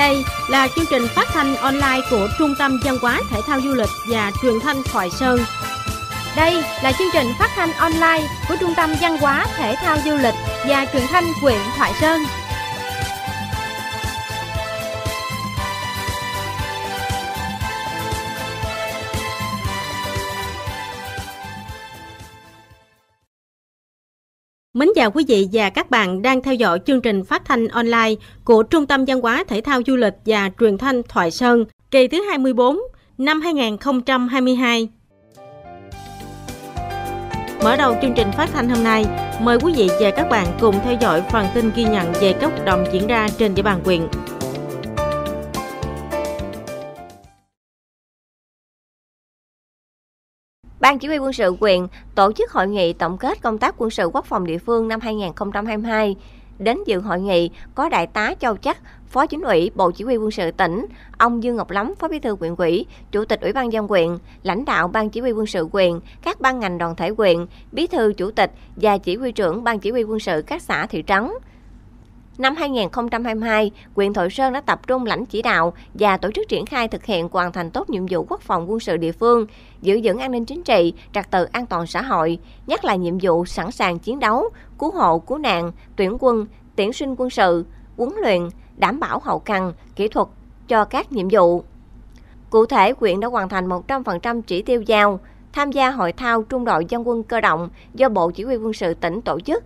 Đây là chương trình phát thanh online của Trung tâm Văn hóa, Thể thao Du lịch và Truyền thanh Thoại Sơn. Đây là chương trình phát thanh online của Trung tâm Văn hóa, Thể thao Du lịch và Truyền thanh huyện Thoại Sơn. Mến chào quý vị và các bạn đang theo dõi chương trình phát thanh online của Trung tâm Văn hóa Thể thao Du lịch và Truyền thanh Thoại Sơn kỳ thứ 24 năm 2022. Mở đầu chương trình phát thanh hôm nay, mời quý vị và các bạn cùng theo dõi phần tin ghi nhận về các hoạt động diễn ra trên địa bàn huyện. Ban Chỉ huy quân sự huyện tổ chức hội nghị tổng kết công tác quân sự quốc phòng địa phương năm 2022. Đến dự hội nghị có Đại tá Châu Chắc, Phó Chính ủy Bộ Chỉ huy quân sự tỉnh, ông Dương Ngọc Lắm, Phó Bí thư huyện ủy, Chủ tịch Ủy ban dân huyện, lãnh đạo Ban Chỉ huy quân sự huyện, các ban ngành đoàn thể huyện, Bí thư Chủ tịch và Chỉ huy trưởng Ban Chỉ huy quân sự các xã thị trấn. Năm 2022, huyện Thoại Sơn đã tập trung lãnh chỉ đạo và tổ chức triển khai thực hiện hoàn thành tốt nhiệm vụ quốc phòng quân sự địa phương, giữ vững an ninh chính trị, trật tự an toàn xã hội, nhất là nhiệm vụ sẵn sàng chiến đấu, cứu hộ, cứu nạn, tuyển quân, tuyển sinh quân sự, huấn luyện, đảm bảo hậu cần, kỹ thuật cho các nhiệm vụ. Cụ thể, huyện đã hoàn thành 100% chỉ tiêu giao, tham gia hội thao trung đội dân quân cơ động do Bộ Chỉ huy quân sự tỉnh tổ chức,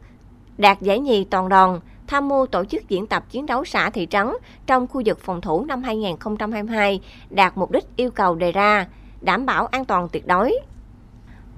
đạt giải nhì toàn đoàn, tham mưu tổ chức diễn tập chiến đấu xã thị trấn trong khu vực phòng thủ năm 2022 đạt mục đích yêu cầu đề ra, đảm bảo an toàn tuyệt đối.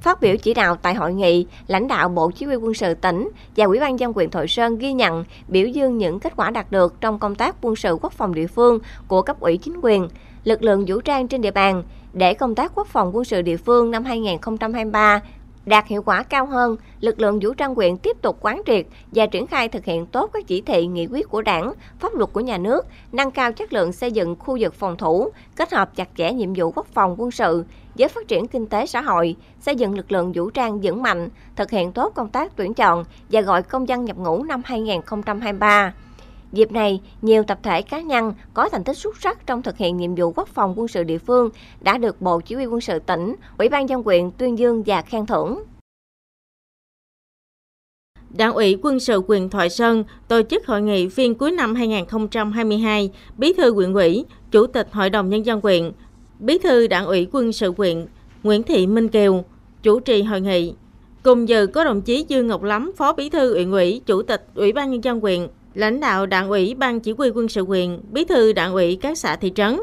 Phát biểu chỉ đạo tại hội nghị, lãnh đạo Bộ Chỉ huy quân sự tỉnh và Ủy ban dân quyền Thội Sơn ghi nhận, biểu dương những kết quả đạt được trong công tác quân sự quốc phòng địa phương của cấp ủy chính quyền, lực lượng vũ trang trên địa bàn để công tác quốc phòng quân sự địa phương năm 2023 đạt hiệu quả cao hơn, lực lượng vũ trang huyện tiếp tục quán triệt và triển khai thực hiện tốt các chỉ thị nghị quyết của đảng, pháp luật của nhà nước, nâng cao chất lượng xây dựng khu vực phòng thủ, kết hợp chặt chẽ nhiệm vụ quốc phòng quân sự với phát triển kinh tế xã hội, xây dựng lực lượng vũ trang vững mạnh, thực hiện tốt công tác tuyển chọn và gọi công dân nhập ngũ năm 2023. Dịp này, nhiều tập thể cá nhân có thành tích xuất sắc trong thực hiện nhiệm vụ quốc phòng quân sự địa phương đã được Bộ Chỉ huy quân sự tỉnh, Ủy ban dân quyện tuyên dương và khen thưởng. Đảng ủy quân sự quyền Thoại Sơn tổ chức hội nghị phiên cuối năm 2022, Bí thư huyện ủy, Chủ tịch Hội đồng Nhân dân quyện, Bí thư Đảng ủy quân sự quyện Nguyễn Thị Minh Kiều chủ trì hội nghị. Cùng dự có đồng chí Dương Ngọc Lắm, Phó Bí thư huyện ủy, Chủ tịch Ủy ban Nhân dân quyện, lãnh đạo đảng ủy ban chỉ huy quân sự huyện, bí thư đảng ủy các xã thị trấn.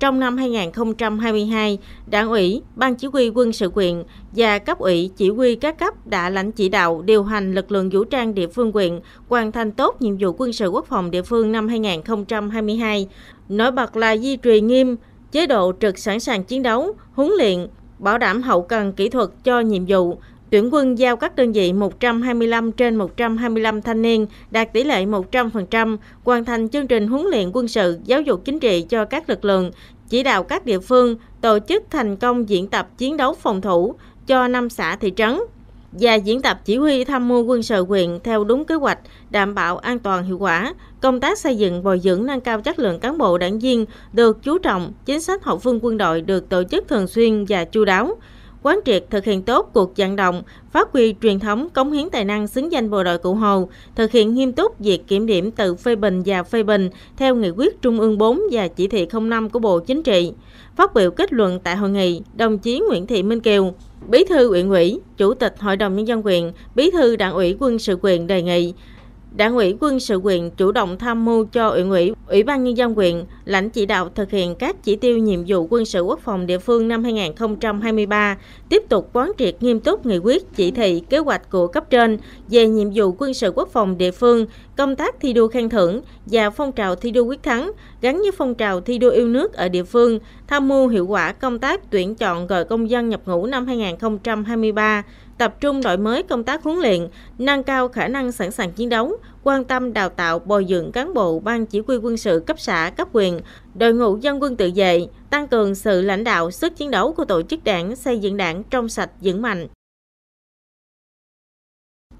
Trong năm 2022, đảng ủy, ban chỉ huy quân sự huyện và cấp ủy chỉ huy các cấp đã lãnh chỉ đạo điều hành lực lượng vũ trang địa phương huyện hoàn thành tốt nhiệm vụ quân sự quốc phòng địa phương năm 2022. Nổi bật là duy trì nghiêm chế độ trực sẵn sàng chiến đấu, huấn luyện, bảo đảm hậu cần kỹ thuật cho nhiệm vụ, Tuyển quân giao các đơn vị 125 trên 125 thanh niên đạt tỷ lệ 100%, hoàn thành chương trình huấn luyện quân sự, giáo dục chính trị cho các lực lượng, chỉ đạo các địa phương tổ chức thành công diễn tập chiến đấu phòng thủ cho năm xã thị trấn và diễn tập chỉ huy tham mưu quân sự huyện theo đúng kế hoạch, đảm bảo an toàn hiệu quả. Công tác xây dựng bồi dưỡng nâng cao chất lượng cán bộ đảng viên được chú trọng, chính sách hậu phương quân đội được tổ chức thường xuyên và chu đáo quán triệt thực hiện tốt cuộc vận động, phát huy truyền thống cống hiến tài năng xứng danh bộ đội Cụ Hồ, thực hiện nghiêm túc việc kiểm điểm tự phê bình và phê bình theo nghị quyết Trung ương 4 và chỉ thị 05 của Bộ Chính trị. Phát biểu kết luận tại hội nghị, đồng chí Nguyễn Thị Minh Kiều, Bí thư huyện ủy, Chủ tịch Hội đồng Nhân dân huyện, Bí thư Đảng ủy quân sự quyền đề nghị Đảng ủy quân sự huyện chủ động tham mưu cho ủy ủy, ủy ban nhân dân huyện lãnh chỉ đạo thực hiện các chỉ tiêu nhiệm vụ quân sự quốc phòng địa phương năm 2023, tiếp tục quán triệt nghiêm túc nghị quyết, chỉ thị, kế hoạch của cấp trên về nhiệm vụ quân sự quốc phòng địa phương, công tác thi đua khen thưởng và phong trào thi đua quyết thắng gắn với phong trào thi đua yêu nước ở địa phương, tham mưu hiệu quả công tác tuyển chọn gọi công dân nhập ngũ năm 2023 tập trung đổi mới công tác huấn luyện, nâng cao khả năng sẵn sàng chiến đấu, quan tâm đào tạo bồi dưỡng cán bộ ban chỉ huy quân sự cấp xã, cấp quyền, đội ngũ dân quân tự vệ, tăng cường sự lãnh đạo, sức chiến đấu của tổ chức đảng, xây dựng đảng trong sạch vững mạnh.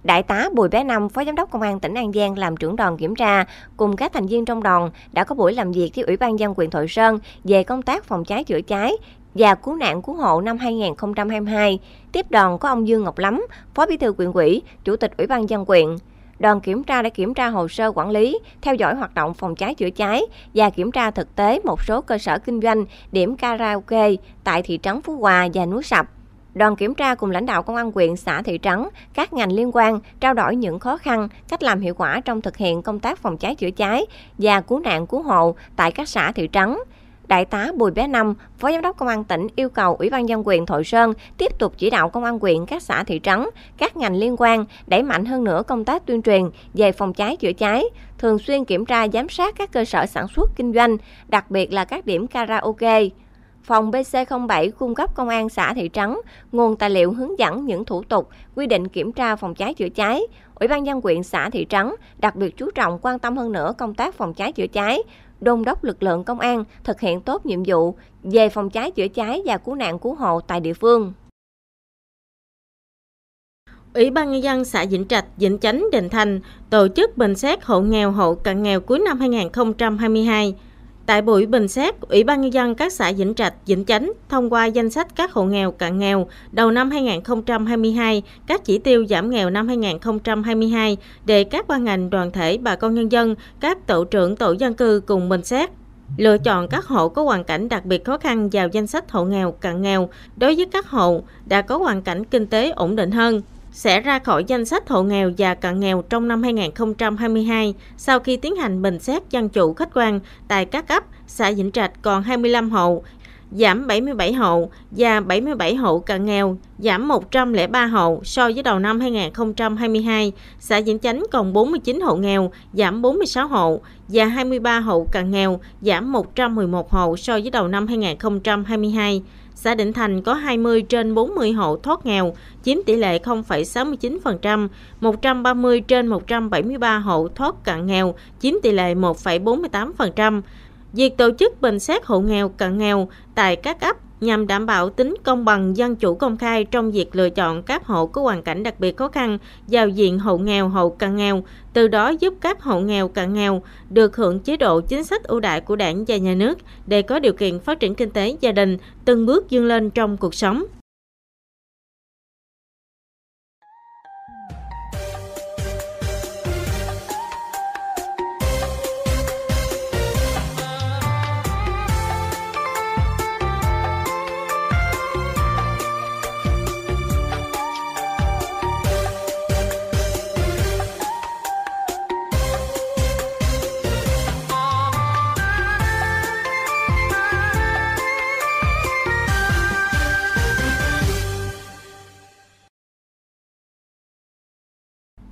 Đại tá Bùi Bé Năm, Phó Giám đốc Công an tỉnh An Giang làm trưởng đoàn kiểm tra, cùng các thành viên trong đoàn đã có buổi làm việc với Ủy ban dân quyền Thoại Sơn về công tác phòng cháy chữa cháy và cứu nạn cứu hộ năm 2022. Tiếp đoàn có ông Dương Ngọc Lắm, Phó Bí thư quyện ủy, Chủ tịch Ủy ban dân quyền. Đoàn kiểm tra đã kiểm tra hồ sơ quản lý, theo dõi hoạt động phòng cháy chữa cháy và kiểm tra thực tế một số cơ sở kinh doanh, điểm karaoke tại thị trấn Phú Hòa và núi Sập. Đoàn kiểm tra cùng lãnh đạo công an quyện, xã, thị trấn, các ngành liên quan trao đổi những khó khăn, cách làm hiệu quả trong thực hiện công tác phòng cháy chữa cháy và cứu nạn cứu hộ tại các xã, thị trấn. Đại tá Bùi Bé Năm, Phó Giám đốc Công an tỉnh yêu cầu Ủy ban dân quyền Thội Sơn tiếp tục chỉ đạo Công an quyện, các xã thị trấn, các ngành liên quan đẩy mạnh hơn nữa công tác tuyên truyền về phòng cháy chữa cháy, thường xuyên kiểm tra giám sát các cơ sở sản xuất kinh doanh, đặc biệt là các điểm karaoke. Phòng BC07 cung cấp công an xã thị trấn nguồn tài liệu hướng dẫn những thủ tục, quy định kiểm tra phòng cháy chữa cháy. Ủy ban dân quyện xã thị trấn đặc biệt chú trọng quan tâm hơn nữa công tác phòng cháy chữa cháy, đôn đốc lực lượng công an thực hiện tốt nhiệm vụ về phòng cháy chữa cháy và cứu nạn cứu hộ tại địa phương. Ủy ban nhân dân xã Vĩnh Trạch, Vĩnh Chánh, Định Thành tổ chức bình xét hộ nghèo hộ cận nghèo cuối năm 2022. Tại buổi bình xét, Ủy ban Nhân dân các xã Vĩnh Trạch, Vĩnh Chánh thông qua danh sách các hộ nghèo cận nghèo đầu năm 2022, các chỉ tiêu giảm nghèo năm 2022 để các ban ngành đoàn thể, bà con nhân dân, các tổ trưởng tổ dân cư cùng bình xét. Lựa chọn các hộ có hoàn cảnh đặc biệt khó khăn vào danh sách hộ nghèo cận nghèo. Đối với các hộ đã có hoàn cảnh kinh tế ổn định hơn sẽ ra khỏi danh sách hộ nghèo và cận nghèo trong năm 2022 sau khi tiến hành bình xét dân chủ khách quan tại các ấp xã Vĩnh Trạch còn 25 hộ, giảm 77 hộ và 77 hộ cận nghèo, giảm 103 hộ so với đầu năm 2022. Xã Vĩnh Chánh còn 49 hộ nghèo, giảm 46 hộ và 23 hộ cận nghèo, giảm 111 hộ so với đầu năm 2022 xã Định Thành có 20 trên 40 hộ thoát nghèo, chiếm tỷ lệ 0,69%, 130 trên 173 hộ thoát cận nghèo, chiếm tỷ lệ 1,48%. Việc tổ chức bình xét hộ nghèo cận nghèo tại các ấp nhằm đảm bảo tính công bằng dân chủ công khai trong việc lựa chọn các hộ có hoàn cảnh đặc biệt khó khăn vào diện hộ nghèo hộ cận nghèo, từ đó giúp các hộ nghèo cận nghèo được hưởng chế độ chính sách ưu đại của đảng và nhà nước để có điều kiện phát triển kinh tế gia đình, từng bước dương lên trong cuộc sống.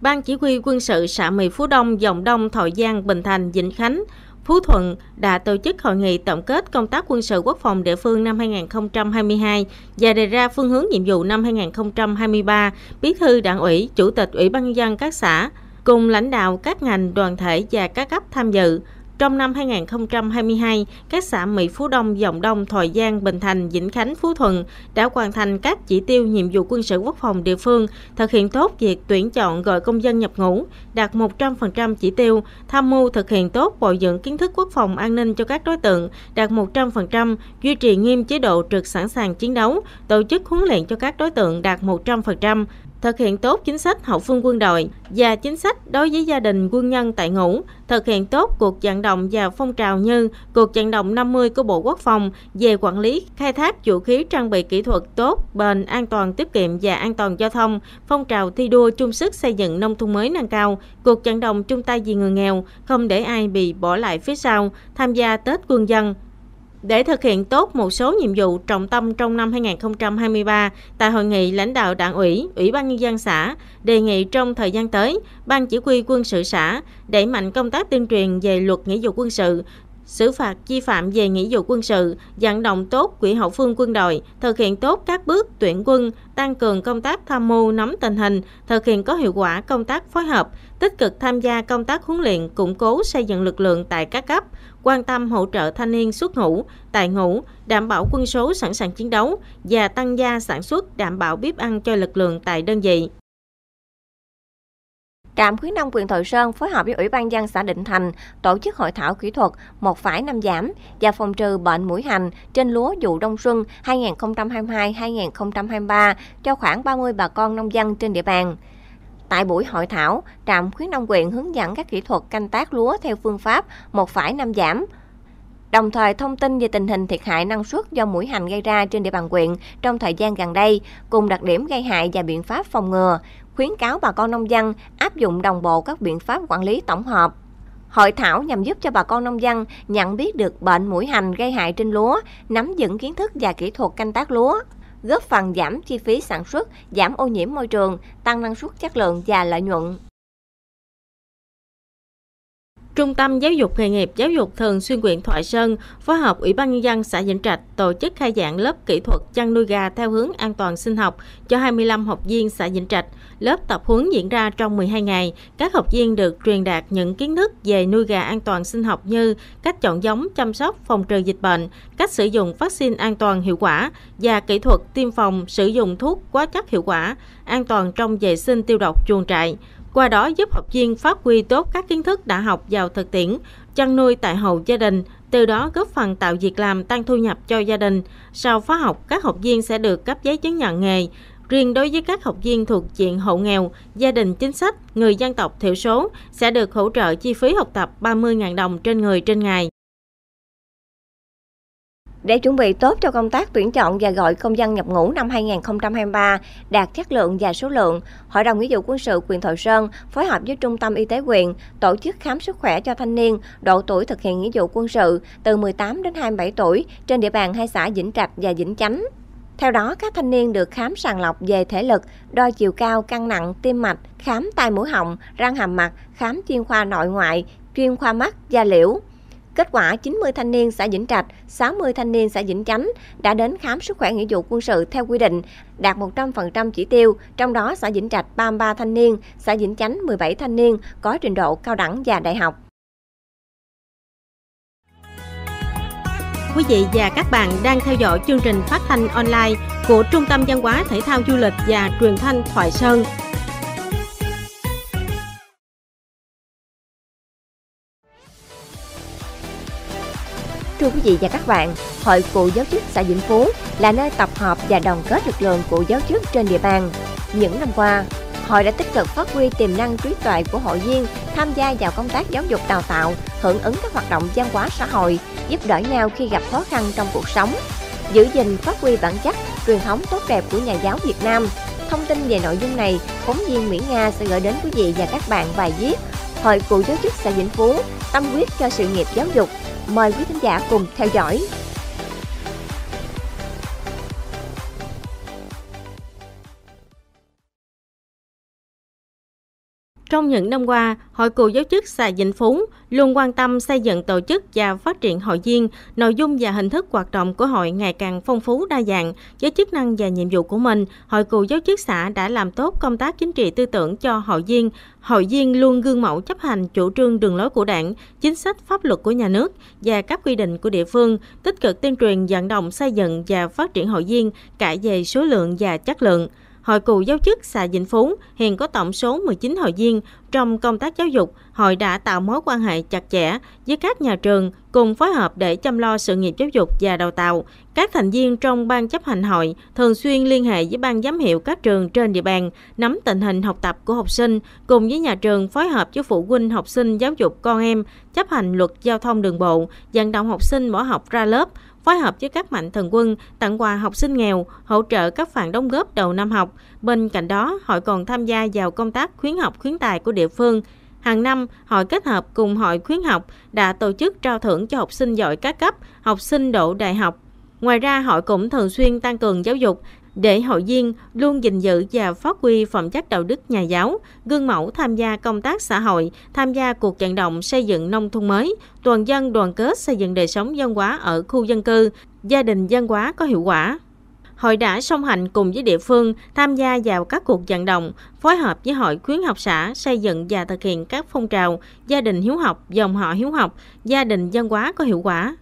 Ban Chỉ huy quân sự xã Mỹ Phú Đông, Dòng Đông, Thọ Giang, Bình Thành, Vĩnh Khánh, Phú Thuận đã tổ chức hội nghị tổng kết công tác quân sự quốc phòng địa phương năm 2022 và đề ra phương hướng nhiệm vụ năm 2023. Bí thư đảng ủy, chủ tịch ủy ban nhân dân các xã cùng lãnh đạo các ngành đoàn thể và các cấp tham dự. Trong năm 2022, các xã Mỹ Phú Đông, Dòng Đông, Thoại Giang, Bình Thành, Vĩnh Khánh, Phú Thuận đã hoàn thành các chỉ tiêu nhiệm vụ quân sự quốc phòng địa phương, thực hiện tốt việc tuyển chọn gọi công dân nhập ngũ, đạt 100% chỉ tiêu, tham mưu thực hiện tốt bồi dưỡng kiến thức quốc phòng an ninh cho các đối tượng, đạt 100%, duy trì nghiêm chế độ trực sẵn sàng chiến đấu, tổ chức huấn luyện cho các đối tượng đạt 100%, thực hiện tốt chính sách hậu phương quân đội và chính sách đối với gia đình quân nhân tại ngũ, thực hiện tốt cuộc vận động và phong trào như cuộc vận động 50 của Bộ Quốc phòng về quản lý khai thác vũ khí trang bị kỹ thuật tốt, bền, an toàn tiết kiệm và an toàn giao thông, phong trào thi đua chung sức xây dựng nông thôn mới nâng cao, cuộc vận động chung tay vì người nghèo, không để ai bị bỏ lại phía sau, tham gia Tết quân dân, để thực hiện tốt một số nhiệm vụ trọng tâm trong năm 2023, tại hội nghị lãnh đạo đảng ủy, ủy ban nhân dân xã đề nghị trong thời gian tới, ban chỉ huy quân sự xã đẩy mạnh công tác tuyên truyền về luật nghĩa vụ quân sự, xử phạt vi phạm về nghĩa vụ quân sự, vận động tốt quỹ hậu phương quân đội, thực hiện tốt các bước tuyển quân, tăng cường công tác tham mưu nắm tình hình, thực hiện có hiệu quả công tác phối hợp, tích cực tham gia công tác huấn luyện, củng cố xây dựng lực lượng tại các cấp, quan tâm hỗ trợ thanh niên xuất ngũ, tại ngũ, đảm bảo quân số sẵn sàng chiến đấu và tăng gia sản xuất đảm bảo bếp ăn cho lực lượng tại đơn vị. Trạm khuyến nông quyền Thoại Sơn phối hợp với Ủy ban dân xã Định Thành tổ chức hội thảo kỹ thuật một phải năm giảm và phòng trừ bệnh mũi hành trên lúa vụ đông xuân 2022-2023 cho khoảng 30 bà con nông dân trên địa bàn. Tại buổi hội thảo, trạm khuyến nông quyền hướng dẫn các kỹ thuật canh tác lúa theo phương pháp một phải năm giảm, đồng thời thông tin về tình hình thiệt hại năng suất do mũi hành gây ra trên địa bàn quyện trong thời gian gần đây, cùng đặc điểm gây hại và biện pháp phòng ngừa, khuyến cáo bà con nông dân áp dụng đồng bộ các biện pháp quản lý tổng hợp. Hội thảo nhằm giúp cho bà con nông dân nhận biết được bệnh mũi hành gây hại trên lúa, nắm vững kiến thức và kỹ thuật canh tác lúa, góp phần giảm chi phí sản xuất, giảm ô nhiễm môi trường, tăng năng suất chất lượng và lợi nhuận. Trung tâm Giáo dục Nghề nghiệp Giáo dục Thường xuyên huyện Thoại Sơn phối hợp Ủy ban Nhân dân xã Vĩnh Trạch tổ chức khai giảng lớp kỹ thuật chăn nuôi gà theo hướng an toàn sinh học cho 25 học viên xã Vĩnh Trạch. Lớp tập huấn diễn ra trong 12 ngày. Các học viên được truyền đạt những kiến thức về nuôi gà an toàn sinh học như cách chọn giống, chăm sóc, phòng trừ dịch bệnh, cách sử dụng vaccine an toàn hiệu quả và kỹ thuật tiêm phòng sử dụng thuốc quá chất hiệu quả, an toàn trong vệ sinh tiêu độc chuồng trại qua đó giúp học viên phát huy tốt các kiến thức đã học vào thực tiễn, chăn nuôi tại hộ gia đình, từ đó góp phần tạo việc làm tăng thu nhập cho gia đình. Sau khóa học, các học viên sẽ được cấp giấy chứng nhận nghề. Riêng đối với các học viên thuộc diện hộ nghèo, gia đình chính sách, người dân tộc thiểu số sẽ được hỗ trợ chi phí học tập 30.000 đồng trên người trên ngày. Để chuẩn bị tốt cho công tác tuyển chọn và gọi công dân nhập ngũ năm 2023 đạt chất lượng và số lượng, Hội đồng Nghĩa vụ quân sự quyền Thọ Sơn phối hợp với Trung tâm Y tế quyền tổ chức khám sức khỏe cho thanh niên độ tuổi thực hiện nghĩa vụ quân sự từ 18 đến 27 tuổi trên địa bàn hai xã Vĩnh Trạch và Vĩnh Chánh. Theo đó, các thanh niên được khám sàng lọc về thể lực, đo chiều cao, cân nặng, tim mạch, khám tai mũi họng, răng hàm mặt, khám chuyên khoa nội ngoại, chuyên khoa mắt, da liễu, Kết quả 90 thanh niên xã Vĩnh Trạch, 60 thanh niên xã Vĩnh Chánh đã đến khám sức khỏe nghĩa vụ quân sự theo quy định, đạt 100% chỉ tiêu, trong đó xã Vĩnh Trạch 33 thanh niên, xã Vĩnh Chánh 17 thanh niên có trình độ cao đẳng và đại học. Quý vị và các bạn đang theo dõi chương trình phát thanh online của Trung tâm Văn hóa Thể thao Du lịch và Truyền thanh Thoại Sơn Thưa quý vị và các bạn, Hội Cựu Giáo chức xã Vĩnh Phú là nơi tập hợp và đoàn kết lực lượng cựu giáo chức trên địa bàn. Những năm qua, hội đã tích cực phát huy tiềm năng trí tuệ của hội viên tham gia vào công tác giáo dục đào tạo, hưởng ứng các hoạt động văn hóa xã hội, giúp đỡ nhau khi gặp khó khăn trong cuộc sống, giữ gìn phát huy bản chất, truyền thống tốt đẹp của nhà giáo Việt Nam. Thông tin về nội dung này, phóng viên Mỹ Nga sẽ gửi đến quý vị và các bạn bài viết Hội Cựu Giáo chức xã Vĩnh Phú tâm huyết cho sự nghiệp giáo dục Mời quý thính giả cùng theo dõi. Trong những năm qua, Hội Cựu Giáo chức xã Vĩnh Phú luôn quan tâm xây dựng tổ chức và phát triển hội viên, nội dung và hình thức hoạt động của hội ngày càng phong phú đa dạng. Với chức năng và nhiệm vụ của mình, Hội Cựu Giáo chức xã đã làm tốt công tác chính trị tư tưởng cho hội viên. Hội viên luôn gương mẫu chấp hành chủ trương đường lối của đảng, chính sách pháp luật của nhà nước và các quy định của địa phương, tích cực tuyên truyền vận động xây dựng và phát triển hội viên cả về số lượng và chất lượng. Hội cựu giáo chức xã Vĩnh Phú hiện có tổng số 19 hội viên. Trong công tác giáo dục, hội đã tạo mối quan hệ chặt chẽ với các nhà trường cùng phối hợp để chăm lo sự nghiệp giáo dục và đào tạo. Các thành viên trong ban chấp hành hội thường xuyên liên hệ với ban giám hiệu các trường trên địa bàn, nắm tình hình học tập của học sinh, cùng với nhà trường phối hợp với phụ huynh học sinh giáo dục con em, chấp hành luật giao thông đường bộ, vận động học sinh bỏ học ra lớp, phối hợp với các mạnh thường quân tặng quà học sinh nghèo, hỗ trợ các phản đóng góp đầu năm học. Bên cạnh đó, hội còn tham gia vào công tác khuyến học khuyến tài của địa phương. Hàng năm, hội kết hợp cùng hội khuyến học đã tổ chức trao thưởng cho học sinh giỏi các cấp, học sinh độ đại học. Ngoài ra, hội cũng thường xuyên tăng cường giáo dục để hội viên luôn gìn giữ và phát huy phẩm chất đạo đức nhà giáo, gương mẫu tham gia công tác xã hội, tham gia cuộc vận động xây dựng nông thôn mới, toàn dân đoàn kết xây dựng đời sống dân hóa ở khu dân cư, gia đình dân hóa có hiệu quả. Hội đã song hành cùng với địa phương tham gia vào các cuộc vận động, phối hợp với hội khuyến học xã xây dựng và thực hiện các phong trào gia đình hiếu học, dòng họ hiếu học, gia đình dân hóa có hiệu quả.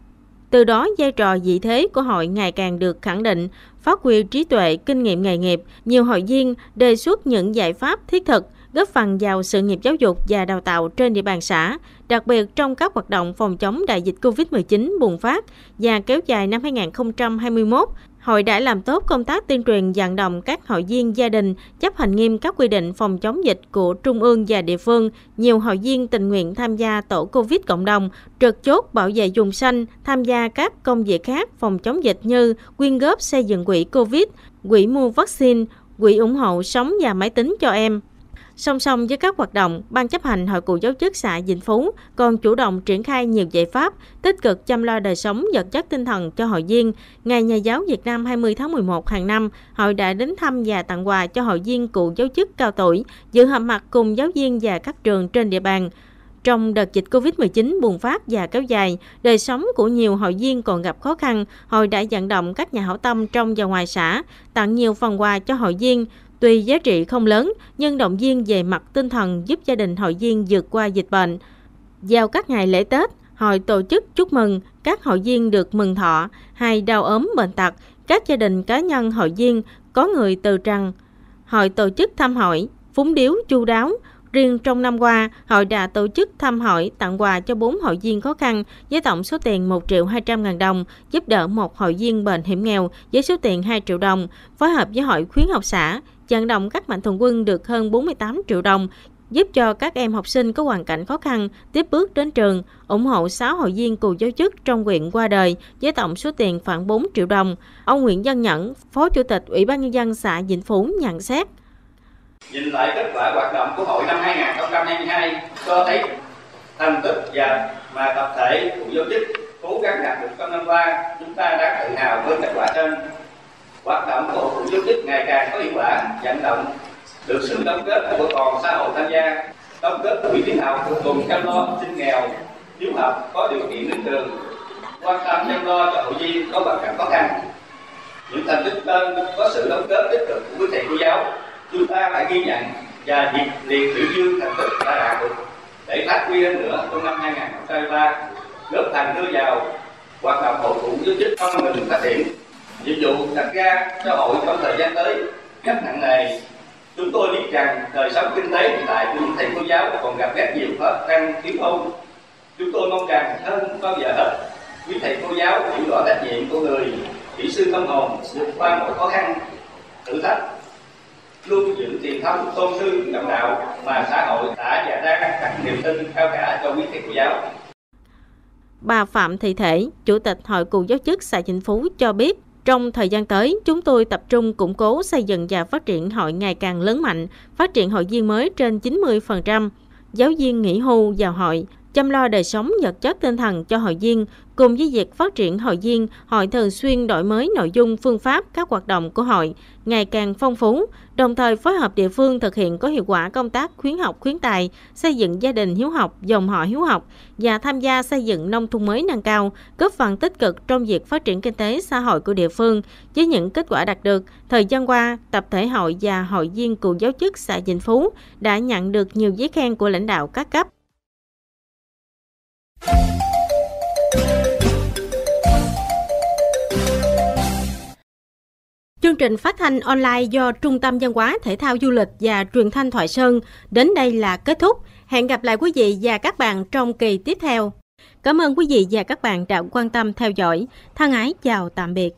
Từ đó, vai trò vị thế của hội ngày càng được khẳng định, phát huy trí tuệ, kinh nghiệm nghề nghiệp, nhiều hội viên đề xuất những giải pháp thiết thực góp phần vào sự nghiệp giáo dục và đào tạo trên địa bàn xã, đặc biệt trong các hoạt động phòng chống đại dịch COVID-19 bùng phát và kéo dài năm 2021 Hội đã làm tốt công tác tuyên truyền vận động các hội viên gia đình chấp hành nghiêm các quy định phòng chống dịch của trung ương và địa phương. Nhiều hội viên tình nguyện tham gia tổ Covid cộng đồng, trực chốt bảo vệ vùng xanh, tham gia các công việc khác phòng chống dịch như quyên góp xây dựng quỹ Covid, quỹ mua vaccine, quỹ ủng hộ sống và máy tính cho em. Song song với các hoạt động, Ban chấp hành Hội Cựu giáo chức xã Vĩnh Phú còn chủ động triển khai nhiều giải pháp, tích cực chăm lo đời sống vật chất tinh thần cho hội viên. Ngày Nhà giáo Việt Nam 20 tháng 11 hàng năm, hội đã đến thăm và tặng quà cho hội viên cựu giáo chức cao tuổi, dự họp mặt cùng giáo viên và các trường trên địa bàn. Trong đợt dịch COVID-19 bùng phát và kéo dài, đời sống của nhiều hội viên còn gặp khó khăn, hội đã vận động các nhà hảo tâm trong và ngoài xã, tặng nhiều phần quà cho hội viên, Tuy giá trị không lớn, nhưng động viên về mặt tinh thần giúp gia đình hội viên vượt qua dịch bệnh. Vào các ngày lễ Tết, hội tổ chức chúc mừng các hội viên được mừng thọ hay đau ốm bệnh tật, các gia đình cá nhân hội viên có người từ trần. Hội tổ chức thăm hỏi, phúng điếu chu đáo, Riêng trong năm qua, hội đã tổ chức thăm hỏi tặng quà cho 4 hội viên khó khăn với tổng số tiền 1 triệu 200 ngàn đồng, giúp đỡ một hội viên bệnh hiểm nghèo với số tiền 2 triệu đồng, phối hợp với hội khuyến học xã, vận động các mạnh thường quân được hơn 48 triệu đồng, giúp cho các em học sinh có hoàn cảnh khó khăn tiếp bước đến trường, ủng hộ 6 hội viên cựu giáo chức trong huyện qua đời với tổng số tiền khoảng 4 triệu đồng. Ông Nguyễn Văn Nhẫn, Phó Chủ tịch Ủy ban Nhân dân xã Vĩnh Phú nhận xét. Nhìn lại kết quả hoạt động của hội năm 2022 cho thấy thành tích và mà tập thể cựu giáo chức cố gắng đạt được trong năm qua, chúng ta đã tự hào với kết quả trên hoạt động của hội phụ giúp ngày càng có hiệu quả, vận động được sự đóng góp của toàn xã hội tham gia, đóng góp quỹ tiến học cùng chăm lo sinh nghèo thiếu học, có điều kiện đến trường. Quan tâm chăm lo cho hội viên có hoàn cảnh khó khăn. Những thành tích trên có sự đóng góp tích cực của quý thầy, cô giáo, chúng ta phải ghi nhận và nhiệt liệt biểu dương thành tích đã đạt được. Để phát huy hơn nữa, trong năm 2023 góp thành đưa vào hoạt động hội phụ giúp chức không ngừng phát triển nhiệm vụ đặt ra cho hội trong thời gian tới rất nặng nề. Chúng tôi biết rằng đời sống kinh tế hiện tại của những thầy cô giáo còn gặp rất nhiều khó khăn thiếu thốn. Chúng tôi mong rằng hơn bao giờ hết quý thầy cô giáo hiểu rõ trách nhiệm của người kỹ sư tâm hồn vượt qua mọi khó khăn thử thách luôn giữ truyền thống tôn sư trọng đạo mà xã hội đã và đang đặt niềm tin cao cả cho quý thầy cô giáo. Bà Phạm Thị Thể, Chủ tịch Hội Cựu giáo chức xã Vĩnh Phú cho biết, trong thời gian tới, chúng tôi tập trung củng cố xây dựng và phát triển hội ngày càng lớn mạnh, phát triển hội viên mới trên 90%. Giáo viên nghỉ hưu vào hội, chăm lo đời sống vật chất tinh thần cho hội viên, cùng với việc phát triển hội viên, hội thường xuyên đổi mới nội dung, phương pháp các hoạt động của hội ngày càng phong phú, đồng thời phối hợp địa phương thực hiện có hiệu quả công tác khuyến học khuyến tài, xây dựng gia đình hiếu học, dòng họ hiếu học và tham gia xây dựng nông thôn mới nâng cao, góp phần tích cực trong việc phát triển kinh tế xã hội của địa phương. Với những kết quả đạt được, thời gian qua, tập thể hội và hội viên cựu giáo chức xã Vĩnh Phú đã nhận được nhiều giấy khen của lãnh đạo các cấp. Trình phát thanh online do Trung tâm Văn hóa, Thể thao, Du lịch và Truyền thanh Thoại Sơn đến đây là kết thúc. Hẹn gặp lại quý vị và các bạn trong kỳ tiếp theo. Cảm ơn quý vị và các bạn đã quan tâm theo dõi. Thân ái, chào tạm biệt.